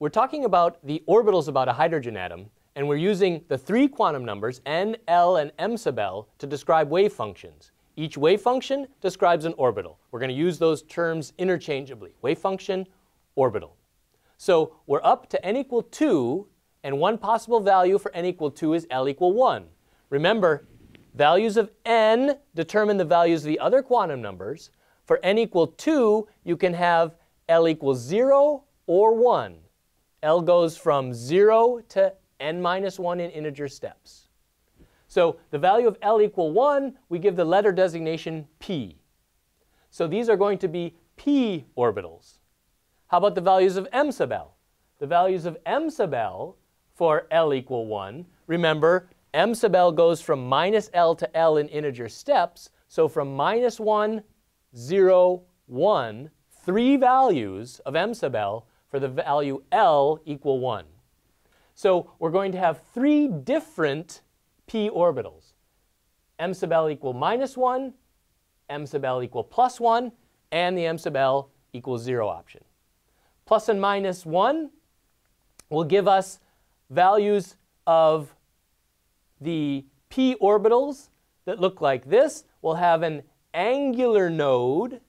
we're talking about the orbitals about a hydrogen atom, and we're using the three quantum numbers, n, l, and m sub l, to describe wave functions. Each wave function describes an orbital. We're going to use those terms interchangeably, wave function, orbital. So we're up to n equal 2, and one possible value for n equal 2 is l equal 1. Remember, values of n determine the values of the other quantum numbers. For n equal 2, you can have l equals 0 or 1. L goes from 0 to n minus 1 in integer steps. So the value of L equal 1, we give the letter designation P. So these are going to be P orbitals. How about the values of M sub L? The values of M sub L for L equal 1, remember, M sub L goes from minus L to L in integer steps. So from minus 1, 0, 1, three values of M sub L for the value L equal 1. So we're going to have three different p orbitals. m sub L equal minus 1, m sub L equal plus 1, and the m sub L equals 0 option. Plus and minus 1 will give us values of the p orbitals that look like this. We'll have an angular node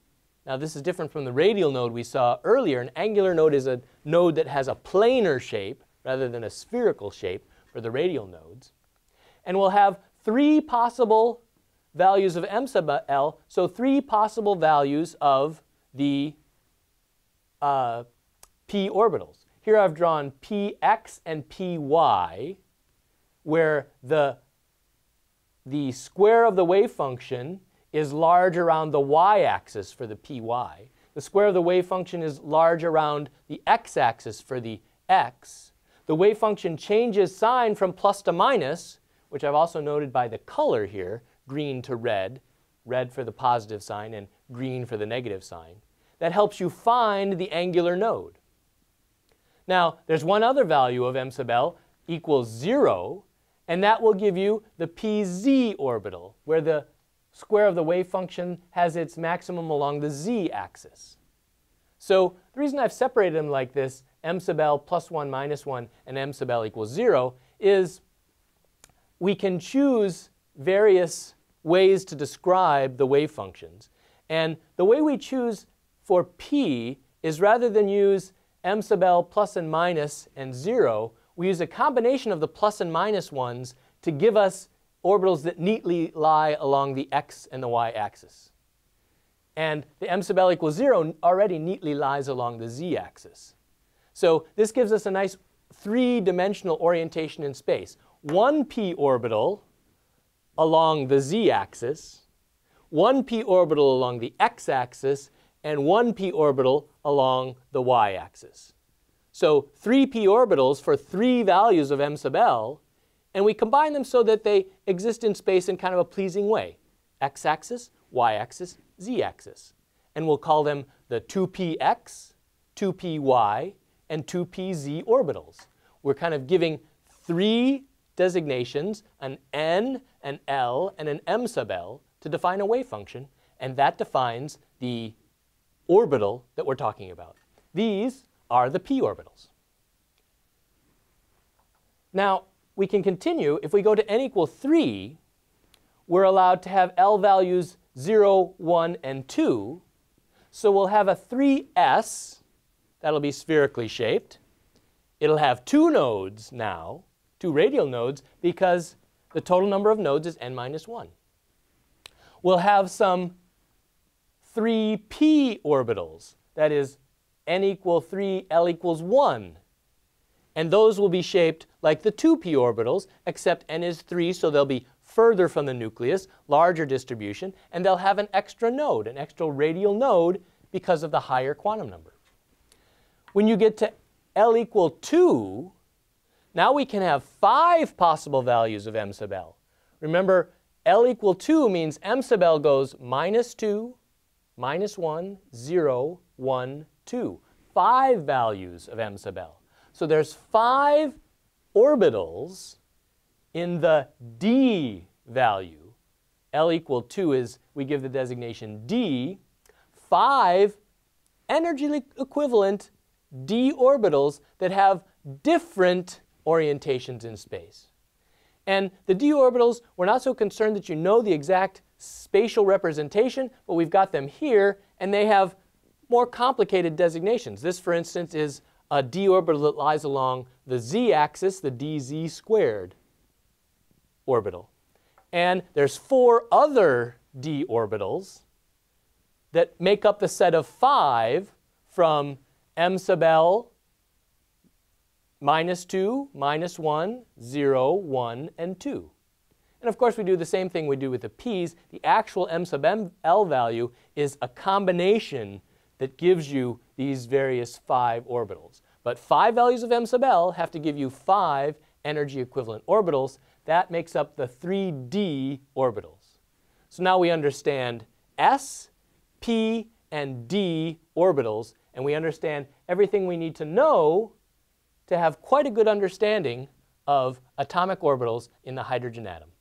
now this is different from the radial node we saw earlier. An angular node is a node that has a planar shape rather than a spherical shape for the radial nodes. And we'll have three possible values of m sub l, so three possible values of the uh, p orbitals. Here I've drawn px and py, where the, the square of the wave function is large around the y-axis for the py. The square of the wave function is large around the x-axis for the x. The wave function changes sign from plus to minus, which I've also noted by the color here, green to red, red for the positive sign and green for the negative sign. That helps you find the angular node. Now, there's one other value of m sub l equals 0, and that will give you the pz orbital, where the square of the wave function has its maximum along the z-axis. So the reason I've separated them like this, m sub l plus 1 minus 1 and m sub l equals 0, is we can choose various ways to describe the wave functions. And the way we choose for p is rather than use m sub l plus and minus and 0, we use a combination of the plus and minus ones to give us orbitals that neatly lie along the x and the y axis. And the m sub l equals 0 already neatly lies along the z axis. So this gives us a nice three-dimensional orientation in space. One p orbital along the z-axis, one p orbital along the x-axis, and one p orbital along the y-axis. So three p orbitals for three values of m sub l and we combine them so that they exist in space in kind of a pleasing way. x-axis, y-axis, z-axis. And we'll call them the 2px, 2py, and 2pz orbitals. We're kind of giving three designations, an n, an l, and an m sub l, to define a wave function, and that defines the orbital that we're talking about. These are the p orbitals. Now, we can continue. If we go to n equal 3, we're allowed to have L values 0, 1, and 2. So we'll have a 3s. That'll be spherically shaped. It'll have two nodes now, two radial nodes, because the total number of nodes is n minus 1. We'll have some 3p orbitals. That is, n equal 3, L equals 1 and those will be shaped like the 2p orbitals, except n is 3, so they'll be further from the nucleus, larger distribution, and they'll have an extra node, an extra radial node, because of the higher quantum number. When you get to L equal 2, now we can have five possible values of m sub L. Remember, L equal 2 means m sub L goes minus 2, minus 1, 0, 1, 2. Five values of m sub L. So there's five orbitals in the d value. L equal 2 is, we give the designation d. Five energy equivalent d orbitals that have different orientations in space. And the d orbitals, we're not so concerned that you know the exact spatial representation, but we've got them here, and they have more complicated designations. This, for instance, is a d orbital that lies along the z-axis, the dz squared orbital. And there's four other d orbitals that make up the set of five from m sub l minus 2, minus 1, 0, 1, and 2. And of course, we do the same thing we do with the p's. The actual m sub m l value is a combination that gives you these various five orbitals. But five values of m sub l have to give you five energy equivalent orbitals. That makes up the 3d orbitals. So now we understand s, p, and d orbitals, and we understand everything we need to know to have quite a good understanding of atomic orbitals in the hydrogen atom.